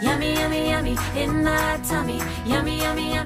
Yummy, yummy, yummy in my tummy. Yummy, yummy, yummy.